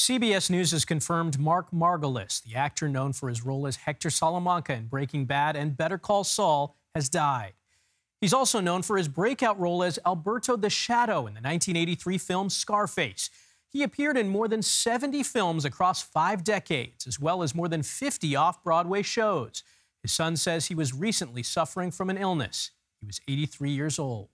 CBS News has confirmed Mark Margolis, the actor known for his role as Hector Salamanca in Breaking Bad and Better Call Saul, has died. He's also known for his breakout role as Alberto the Shadow in the 1983 film Scarface. He appeared in more than 70 films across five decades, as well as more than 50 off Broadway shows. His son says he was recently suffering from an illness. He was 83 years old.